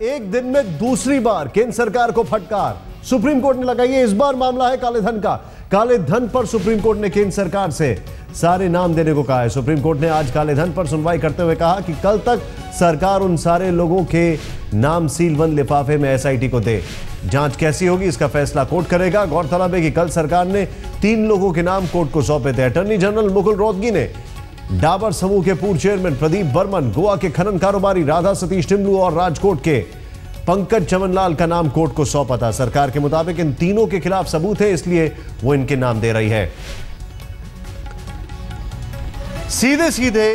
एक दिन में दूसरी बार केंद्र सरकार को फटकार। सुप्रीम कोर्ट ने लगाई है, इस बार मामला है काले धन का। काले धन पर सुप्रीम कोर्ट ने केंद्र सरकार से सारे नाम देने को कहा है। सुप्रीम कोर्ट ने आज काले धन पर सुनवाई करते हुए कहा कि कल तक सरकार उन सारे लोगों के नाम सीलबंद लिफाफे में एसआईटी को दे। जाँच कैसी होगी, इसका फैसला कोर्ट करेगा। गौरतलब है कि कल सरकार ने तीन लोगों के नाम कोर्ट को सौंपे थे। अटॉर्नी जनरल मुकुल रोहतगी ने डाबर समूह के पूर्व चेयरमैन प्रदीप बर्मन, गोवा के खनन कारोबारी राधा सतीश टिमलू और राजकोट के पंकज चमनलाल का नाम कोर्ट को सौंपा था। सरकार के मुताबिक इन तीनों के खिलाफ सबूत है, इसलिए वो इनके नाम दे रही है। सीधे सीधे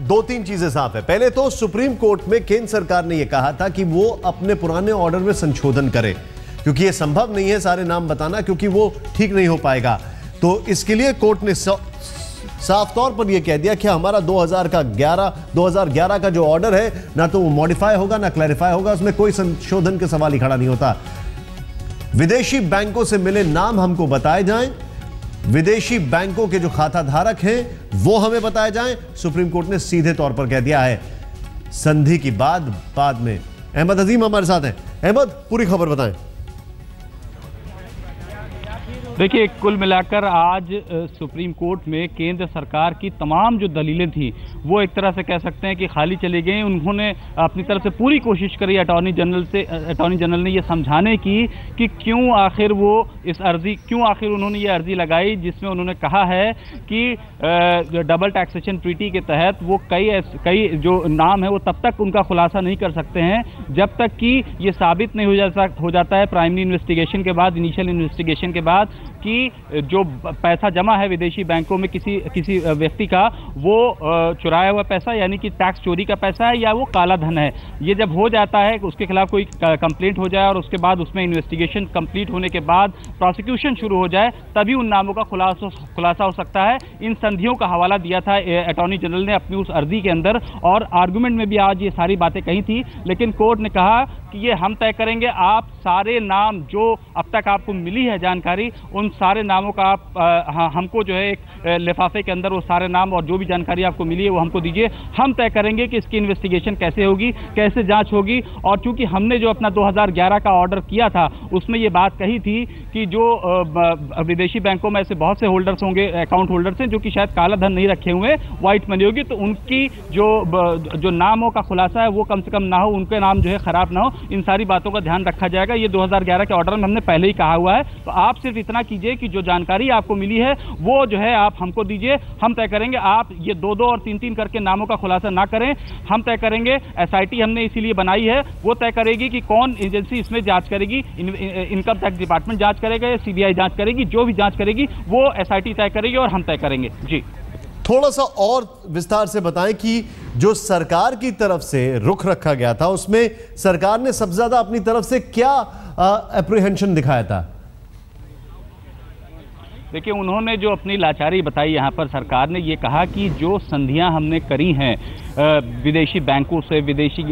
दो तीन चीज़ें साफ़ है। पहले तो सुप्रीम कोर्ट में केंद्र सरकार ने यह कहा था कि वो अपने पुराने ऑर्डर में संशोधन करे, क्योंकि यह संभव नहीं है सारे नाम बताना, क्योंकि वो ठीक नहीं हो पाएगा। तो इसके लिए कोर्ट ने साफ़ तौर पर यह कह दिया कि हमारा 2000 का 11 2011 का जो ऑर्डर है, ना तो वो मॉडिफाई होगा, ना क्लैरिफाई होगा, उसमें कोई संशोधन के सवाल ही खड़ा नहीं होता। विदेशी बैंकों से मिले नाम हमको बताए जाएँ। विदेशी बैंकों के जो खाता धारक हैं, वो हमें बताए जाएँ। सुप्रीम कोर्ट ने सीधे तौर पर कह दिया है। संधि की बात बाद में। अहमद अजीम हमारे साथ हैं। अहमद, पूरी खबर बताएँ। देखिए कुल मिलाकर आज सुप्रीम कोर्ट में केंद्र सरकार की तमाम जो दलीलें थी वो एक तरह से कह सकते हैं कि खाली चली गई उन्होंने अपनी तरफ़ से पूरी कोशिश करी अटॉर्नी जनरल से अटॉर्नी जनरल ने ये समझाने की कि क्यों आखिर वो इस अर्जी, क्यों आखिर उन्होंने ये अर्जी लगाई, जिसमें उन्होंने कहा है कि डबल टैक्सेशन ट्रीटी के तहत वो कई कई जो नाम है, वो तब तक उनका खुलासा नहीं कर सकते हैं, जब तक कि ये साबित नहीं हो जाता हो जाता है प्राइमरी इन्वेस्टिगेशन के बाद इनिशियल इन्वेस्टिगेशन के बाद कि जो पैसा जमा है विदेशी बैंकों में किसी किसी व्यक्ति का, वो चुराया हुआ पैसा, यानी कि टैक्स चोरी का पैसा है या वो काला धन है। ये जब हो जाता है, उसके खिलाफ कोई कंप्लेंट हो जाए और उसके बाद उसमें इन्वेस्टिगेशन कंप्लीट होने के बाद प्रोसिक्यूशन शुरू हो जाए, तभी उन नामों का खुलासा खुलासा हो सकता है। इन संधियों का हवाला दिया था अटॉर्नी जनरल ने अपनी उस अर्जी के अंदर और आर्गूमेंट में भी आज ये सारी बातें कही थी, लेकिन कोर्ट ने कहा कि ये हम तय करेंगे, आप सारे नाम जो अब तक आपको मिली है जानकारी, उन सारे नामों का आप आ, हमको जो है एक लिफाफे के अंदर वो सारे नाम और जो भी जानकारी आपको मिली है वो हमको दीजिए। हम तय करेंगे कि इसकी इन्वेस्टिगेशन कैसे होगी कैसे जाँच होगी और चूँकि हमने जो अपना 2011 का ऑर्डर किया था उसमें ये बात कही थी कि जो विदेशी बैंकों में ऐसे बहुत से होल्डर्स होंगे अकाउंट होल्डर्स हैं जो कि शायद काला धन नहीं रखे हुए व्हाइट मनी होगी तो उनकी जो जो नामों का खुलासा है वो कम से कम ना हो उनके नाम जो है खराब ना हो इन सारी बातों का ध्यान रखा जाएगा। ये 2011 के ऑर्डर में हमने पहले ही कहा हुआ है। तो आप सिर्फ़ इतना कीजिए कि जो जानकारी आपको मिली है, वो जो है आप हमको दीजिए। हम तय करेंगे, आप ये दो दो और तीन तीन करके नामों का खुलासा ना करें। हम तय करेंगे एसआईटी हमने इसीलिए बनाई है। वो तय करेगी कि कौन एजेंसी इसमें जाँच करेगी। इनकम टैक्स डिपार्टमेंट जाँच करेगा या सीबीआई जाँच करेगी, जो भी जाँच करेगी, वो एस तय करेगी और हम तय करेंगे। जी। थोड़ा सा और विस्तार से बताएँ कि जो सरकार की तरफ़ से रुख रखा गया था, उसमें सरकार ने सबसे ज़्यादा अपनी तरफ़ से क्या अप्रीहेंशन दिखाया था? देखिए, उन्होंने जो अपनी लाचारी बताई यहाँ पर सरकार ने, ये कहा कि जो संधियाँ हमने करी हैं विदेशी बैंकों से, विदेशी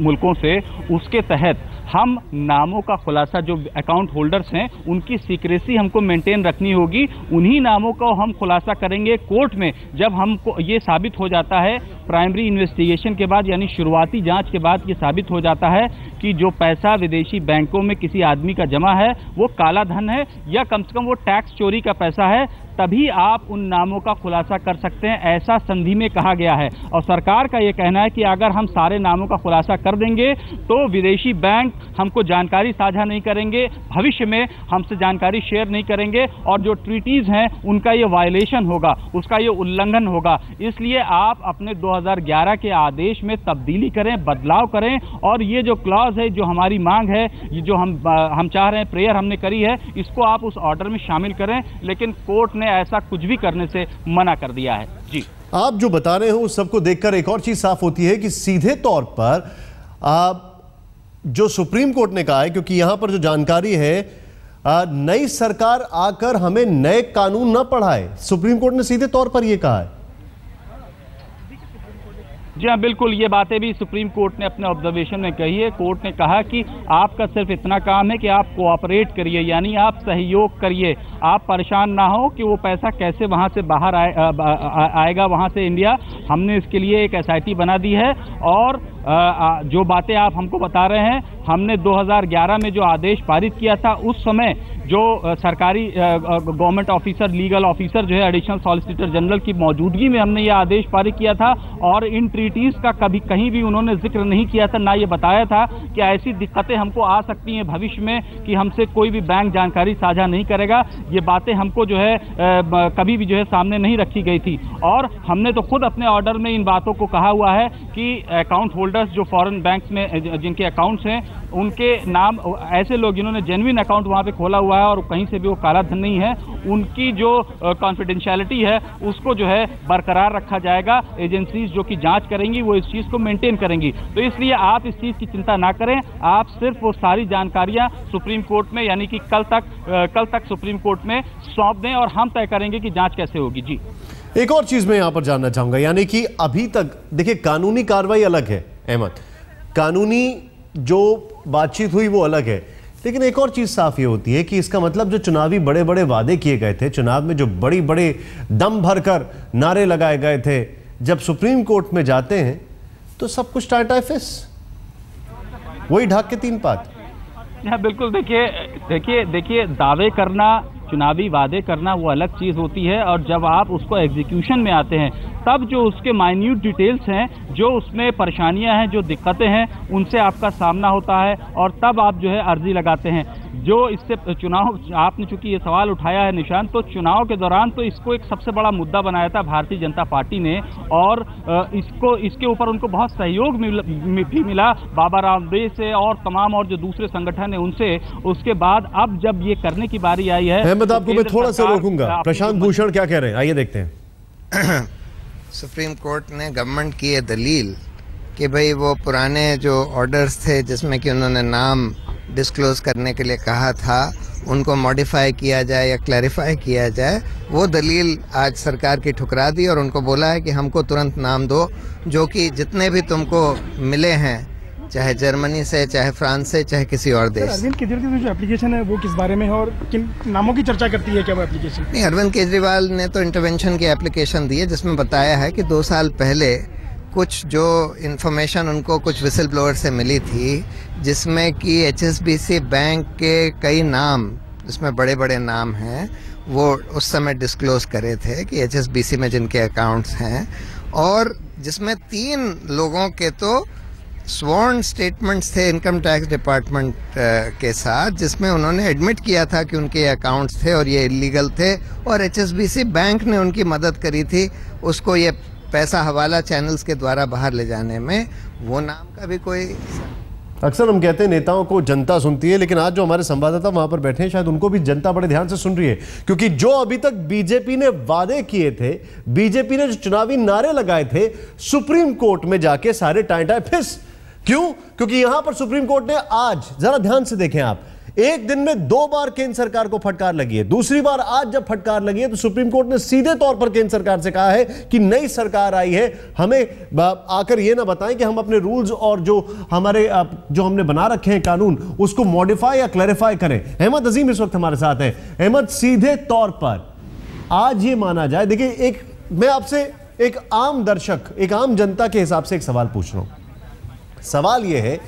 मुल्कों से, उसके तहत हम नामों का खुलासा, जो अकाउंट होल्डर्स हैं, उनकी सीक्रेसी हमको मेंटेन रखनी होगी। उन्हीं नामों का हम खुलासा करेंगे कोर्ट में, जब हमको ये साबित हो जाता है प्राइमरी इन्वेस्टिगेशन के बाद, यानी शुरुआती जाँच के बाद ये साबित हो जाता है। कि जो पैसा विदेशी बैंकों में किसी आदमी का जमा है, वो काला धन है या कम से कम वो टैक्स चोरी का पैसा है, तभी आप उन नामों का खुलासा कर सकते हैं, ऐसा संधि में कहा गया है। और सरकार का ये कहना है कि अगर हम सारे नामों का खुलासा कर देंगे तो विदेशी बैंक हमको जानकारी साझा नहीं करेंगे, भविष्य में हमसे जानकारी शेयर नहीं करेंगे, और जो ट्रीटीज हैं, उनका ये वायलेशन होगा, उसका ये उल्लंघन होगा। इसलिए आप अपने 2011 के आदेश में तब्दीली करें, बदलाव करें, और ये जो क्लॉज है, जो हमारी मांग है, ये जो हम हम चाह रहे हैं प्रेयर हमने करी है, इसको आप उस ऑर्डर में शामिल करें, लेकिन कोर्ट ने ऐसा कुछ भी करने से मना कर दिया है। जी। आप जो बता रहे हो, उस सबको देखकर एक और चीज़ साफ़ होती है कि सीधे तौर पर आप जो सुप्रीम कोर्ट ने कहा है, क्योंकि यहाँ पर जो जानकारी है नई सरकार आकर हमें नए कानून न पढ़ाए। सुप्रीम कोर्ट ने सीधे तौर पर यह कहा है। जी हाँ बिल्कुल ये बातें भी सुप्रीम कोर्ट ने अपने ऑब्जर्वेशन में कही है। कोर्ट ने कहा कि आपका सिर्फ़ इतना काम है कि आप कोऑपरेट करिए यानी आप सहयोग करिए। आप परेशान ना हो कि वो पैसा कैसे वहाँ से बाहर आए, आ, आ, आएगा वहाँ से इंडिया। हमने इसके लिए एक एसआईटी बना दी है और आ, जो बातें आप हमको बता रहे हैं हमने 2011 में जो आदेश पारित किया था, उस समय जो सरकारी गवर्नमेंट ऑफिसर लीगल ऑफिसर जो है एडिशनल सॉलिसिटर जनरल की मौजूदगी में हमने ये आदेश पारित किया था और इन ट्रीटीज का कभी कहीं भी उन्होंने ज़िक्र नहीं किया था, ना ये बताया था कि ऐसी दिक्कतें हमको आ सकती हैं भविष्य में कि हमसे कोई भी बैंक जानकारी साझा नहीं करेगा। ये बातें हमको जो है कभी भी जो है सामने नहीं रखी गई थी। और हमने तो खुद अपने ऑर्डर में इन बातों को कहा हुआ है कि अकाउंट होल्डर्स जो फॉरेन बैंक में, जिनके अकाउंट्स हैं उनके नाम, ऐसे लोग जिन्होंने जेनविन अकाउंट वहाँ पे खोला हुआ है और कहीं से भी वो काला धन नहीं है, उनकी जो कॉन्फिडेंशियलिटी है, उसको जो है बरकरार रखा जाएगा। एजेंसीज जो कि जाँच करेंगी, वो इस चीज़ को मेंटेन करेंगी। तो इसलिए आप इस चीज़ की चिंता ना करें। आप सिर्फ़ वो सारी जानकारियाँ सुप्रीम कोर्ट में, यानी कि कल तक कल तक सुप्रीम कोर्ट में सौंप दें और हम तय करेंगे कि जाँच कैसे होगी। जी। एक और चीज़ मैं यहाँ पर जानना चाहूँगा, यानी कि अभी तक, देखिए, कानूनी कार्रवाई अलग है, अहमद। कानूनी जो बातचीत हुई वो अलग है। लेकिन एक और चीज़ साफ़ ये होती है कि इसका मतलब जो चुनावी बड़े बड़े वादे किए गए थे, चुनाव में जो बड़ी बड़े दम भरकर नारे लगाए गए थे, जब सुप्रीम कोर्ट में जाते हैं तो सब कुछ टाटा फिस। वही ढाक के तीन पात। हाँ बिल्कुल, देखिए देखिए देखिए, दावे करना, चुनावी वादे करना वो अलग चीज़ होती है और जब आप उसको एग्जीक्यूशन में आते हैं तब जो उसके माइन्यूट डिटेल्स हैं जो उसमें परेशानियाँ हैं जो दिक्कतें हैं उनसे आपका सामना होता है और तब आप जो है अर्जी लगाते हैं। जो इससे चुनाव आपने चूँकि ये सवाल उठाया है निशान तो चुनाव के दौरान तो इसको एक सबसे बड़ा मुद्दा बनाया था भारतीय जनता पार्टी ने और इसको इसके ऊपर उनको बहुत सहयोग भी मिला। बाबा रामदेव से और तमाम और जो दूसरे संगठन है उनसे। उसके बाद अब जब ये करने की बारी आई है अहमद आपको मैं थोड़ा सा रोकूँगा। प्रशांत भूषण क्या कह रहे हैं? आइए देखते हैं। सुप्रीम कोर्ट ने गवर्नमेंट की ये दलील कि भाई वो पुराने जो ऑर्डर्स थे, जिसमें कि उन्होंने नाम डिस्क्लोज करने के लिए कहा था, उनको मॉडिफाई किया जाए या क्लैरिफाई किया जाए, वो दलील आज सरकार की ठुकरा दी और उनको बोला है कि हमको तुरंत नाम दो, जो कि जितने भी तुमको मिले हैं चाहे जर्मनी से चाहे फ्रांस से चाहे किसी और देश अरविंद केजरीवाल की जो एप्लीकेशन है वो किस बारे में है और किन नामों की चर्चा करती है क्या वो एप्लीकेशन नहीं अरविंद केजरीवाल ने तो इंटरवेंशन की एप्लीकेशन दी है जिसमें बताया है कि दो साल पहले कुछ जो इन्फॉर्मेशन उनको कुछ विसल ब्लोअर से मिली थी जिसमें कि एच बैंक के कई नाम जिसमें बड़े बड़े नाम हैं वो उस समय डिस्क्लोज करे थे कि HSBC में जिनके अकाउंट्स हैं। और जिसमें तीन लोगों के तो स्वर्ण स्टेटमेंट्स थे इनकम टैक्स डिपार्टमेंट के साथ, जिसमें उन्होंने एडमिट किया था कि उनके अकाउंट्स थे और ये इलीगल थे और एचएसबीसी बैंक ने उनकी मदद करी थी उसको ये पैसा हवाला चैनल्स के द्वारा बाहर ले जाने में। वो नाम का भी कोई अक्सर हम कहते हैं, नेताओं को जनता सुनती है, लेकिन आज जो हमारे संवाददाता वहाँ पर बैठे हैं, शायद उनको भी जनता बड़े ध्यान से सुन रही है। क्योंकि जो अभी तक बीजेपी ने वादे किए थे, बीजेपी ने जो चुनावी नारे लगाए थे, सुप्रीम कोर्ट में जाके सारे टाइटाए फिस क्यों? क्योंकि यहाँ पर सुप्रीम कोर्ट ने आज, जरा ध्यान से देखें आप, एक दिन में दो बार केंद्र सरकार को फटकार लगी है। दूसरी बार आज जब फटकार लगी है तो सुप्रीम कोर्ट ने सीधे तौर पर केंद्र सरकार से कहा है कि नई सरकार आई है। हमें आकर यह ना बताएँ कि हम अपने रूल्स और जो हमारे जो हमने बना रखे हैं कानून, उसको मॉडिफाई या क्लैरिफाई करें। अहमद अजीम इस वक्त हमारे साथ हैं। अहमद, सीधे तौर पर आज ये माना जाए, देखिए एक, मैं आपसे एक आम दर्शक, एक आम जनता के हिसाब से एक सवाल पूछ रहा हूँ। सवाल यह है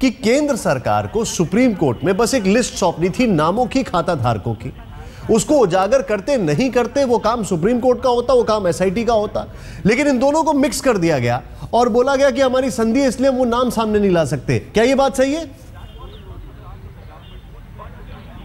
कि केंद्र सरकार को सुप्रीम कोर्ट में बस एक लिस्ट सौंपनी थी नामों की खाता धारकों की। उसको उजागर करते, नहीं करते, वो काम सुप्रीम कोर्ट का होता, वो काम एसआईटी का होता। लेकिन इन दोनों को मिक्स कर दिया गया और बोला गया कि हमारी संधि इसलिए वो नाम सामने नहीं ला सकते। क्या ये बात सही है?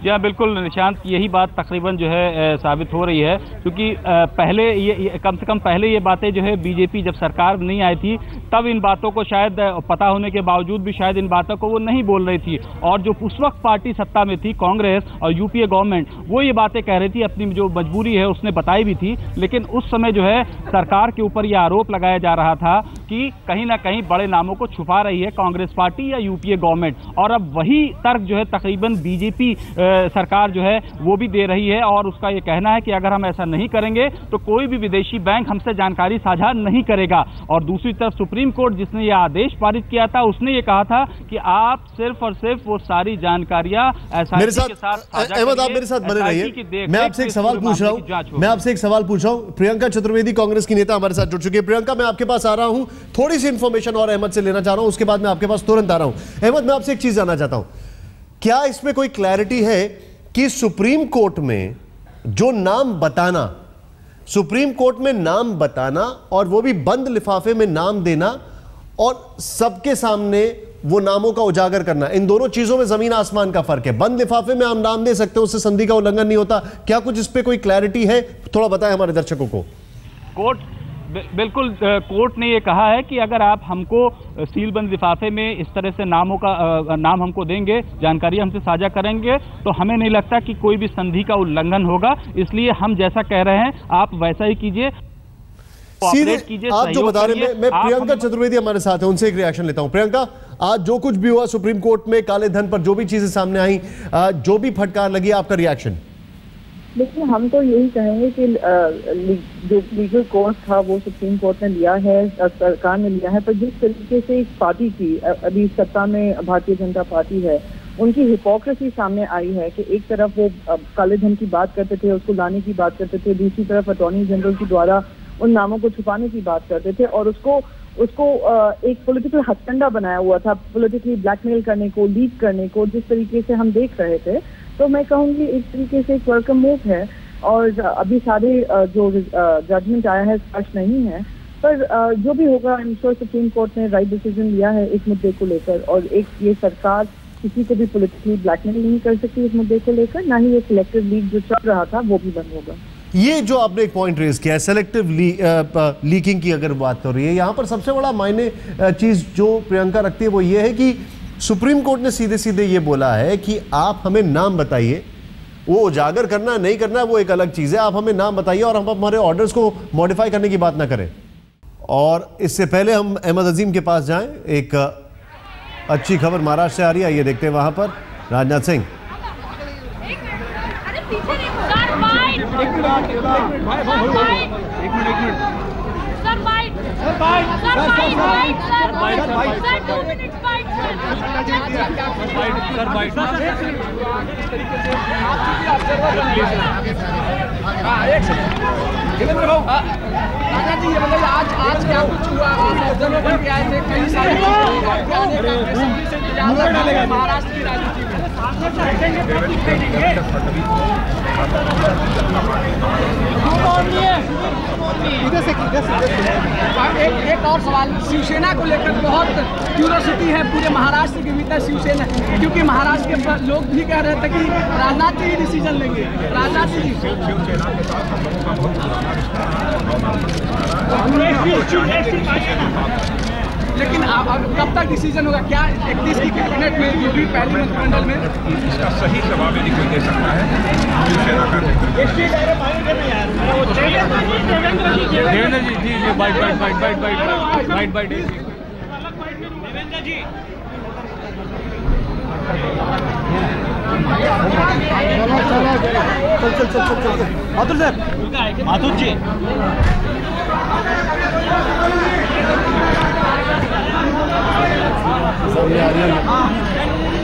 जी हाँ बिल्कुल निशांत यही बात तकरीबन जो है साबित हो रही है। क्योंकि पहले ये, ये कम से कम पहले ये बातें जो है बीजेपी जब सरकार नहीं आई थी तब इन बातों को शायद पता होने के बावजूद भी शायद इन बातों को वो नहीं बोल रही थी। और जो उस वक्त पार्टी सत्ता में थी कांग्रेस और यूपीए गवर्नमेंट वो ये बातें कह रही थी अपनी जो मजबूरी है उसने बताई भी थी। लेकिन उस समय जो है सरकार के ऊपर ये आरोप लगाया जा रहा था कि कहीं ना कहीं बड़े नामों को छुपा रही है कांग्रेस पार्टी या यूपीए गवर्नमेंट। और अब वही तर्क जो है तकरीबन बीजेपी सरकार जो है वो भी दे रही है और उसका ये कहना है कि अगर हम ऐसा नहीं करेंगे तो कोई भी विदेशी बैंक हमसे जानकारी साझा नहीं करेगा। और दूसरी तरफ़ सुप्रीम कोर्ट जिसने ये आदेश पारित किया था उसने ये कहा था कि आप सिर्फ़ और सिर्फ़ वो सारी जानकारियाँ अहमद आप मेरे साथ बने रहिए। मैं आपसे एक सवाल पूछ रहा हूँ। मैं आपसे एक सवाल पूछ रहा हूँ। प्रियंका चतुर्वेदी कांग्रेस की नेता हमारे साथ जुड़ चुकी है। प्रियंका मैं आपके पास आ रहा हूँ। थोड़ी सी इंफॉर्मेशन और अहमद से लेना चाह रहा हूँ, उसके बाद मैं आपके पास तुरंत आ रहा हूँ। अहमद, मैं आपसे एक चीज़ जानना चाहता हूँ। क्या इसमें कोई क्लैरिटी है कि सुप्रीम कोर्ट में जो नाम बताना, सुप्रीम कोर्ट में नाम बताना और वो भी बंद लिफाफे में नाम देना और सबके सामने वो नामों का उजागर करना, इन दोनों चीज़ों में ज़मीन आसमान का फ़र्क है। बंद लिफाफे में हम नाम दे सकते हैं, उससे संधि का उल्लंघन नहीं होता। क्या कुछ इस पर कोई क्लैरिटी है? थोड़ा बताएँ हमारे दर्शकों को। कोर्ट बिल्कुल कोर्ट ने ये कहा है कि अगर आप हमको सीलबंद लिफाफे में इस तरह से नामों का नाम हमको देंगे जानकारी हमसे साझा करेंगे तो हमें नहीं लगता कि कोई भी संधि का उल्लंघन होगा। इसलिए हम जैसा कह रहे हैं आप वैसा ही कीजिए। आप जो बता रहे हैं मैं प्रियंका चतुर्वेदी हमारे साथ है उनसे एक रिएक्शन लेता हूँ। प्रियंका आज जो कुछ भी हुआ सुप्रीम कोर्ट में काले धन पर जो भी चीज़ें सामने आई जो भी फटकार लगी आपका रिएक्शन देखिए हम तो यही कहेंगे कि जो लीगल कोर्स था, वो सुप्रीम कोर्ट ने लिया है सरकार ने लिया है, पर जिस तरीके से एक पार्टी की अभी सत्ता में भारतीय जनता पार्टी है, उनकी हिपोक्रेसी सामने आई है कि एक तरफ़ वो काले धन की बात करते थे, उसको लाने की बात करते थे, दूसरी तरफ़ अटॉर्नी जनरल के द्वारा उन नामों को छुपाने की बात करते थे और उसको उसको एक पॉलिटिकल हथकंडा बनाया हुआ था पॉलिटिकली ब्लैकमेल करने को लीक करने को, जिस तरीके से हम देख रहे थे तो मैं कहूँगी एक तरीके से एक वेलकम मूव है और अभी सारे जो जजमेंट आया है स्पष्ट नहीं है। पर जो भी होगा I am sure Supreme Court ने राइट डिसीज़न लिया है इस मुद्दे को लेकर और एक ये सरकार किसी को भी पॉलिटिकली ब्लैकमेल नहीं कर सकती इस मुद्दे को लेकर ना ही ये सिलेक्टिव लीग जो चल रहा था वो भी बंद होगा। ये जो आपने एक पॉइंट रेज किया है सेलेक्टिव ली, लीकिंग की अगर बात हो रही है यहाँ पर सबसे बड़ा मायने चीज़ जो प्रियंका रखती है वो ये है कि सुप्रीम कोर्ट ने सीधे सीधे ये बोला है कि आप हमें नाम बताइए। वो उजागर करना नहीं करना वो एक अलग चीज़ है। आप हमें नाम बताइए और हम हमारे ऑर्डर्स को मॉडिफाई करने की बात ना करें। और इससे पहले हम अहमद अजीम के पास जाएँ। एक अच्छी खबर महाराष्ट्र से आ रही है। ये देखते हैं वहाँ पर। राजनाथ सिंह। एक मिनट एक मिनट एक minute sir byte sir byte sir byte sir byte minute byte sir byte इस तरीके से हाँ एक जितेंद्र भाऊ राजा जी ये बताइए आज आज क्या कुछ हुआ आप जनों बन के आए थे कई सारे महाराष्ट्र की राजनीति इधर से इधर से एक एक और सवाल। शिवसेना को लेकर बहुत क्यूरोसिटी है पूरे महाराष्ट्र के भीतर शिवसेना क्योंकि महाराष्ट्र के लोग भी कह रहे थे कि राजनाथ जी ही डिसीज़न लेंगे। राजनाथ जी। लेकिन कब तक डिसीज़न होगा? क्या इकतीस की कैबिनेट में जो भी पहले मंत्रिमंडल में? इसका सही जवाब यदि कोई दे सकता है शिवसेना का Devendra ji ji ji byte byte byte byte byte byte byte Devendra ji चल चल चल चल चल माथुर साहब माथुर जी सब आ रही है